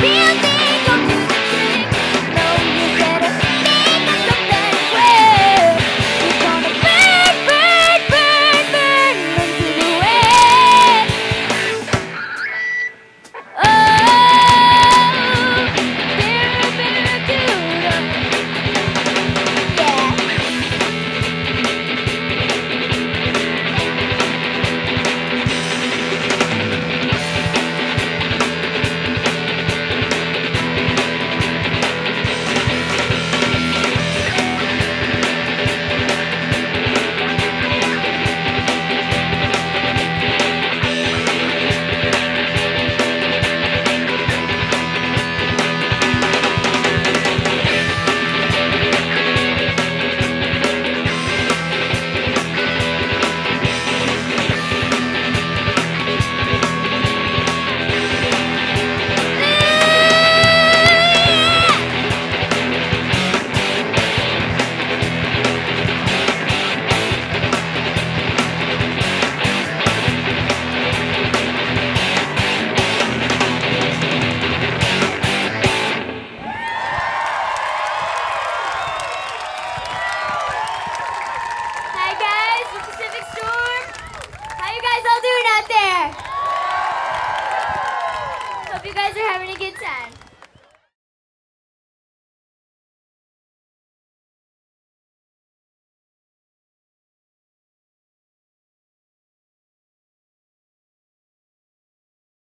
Building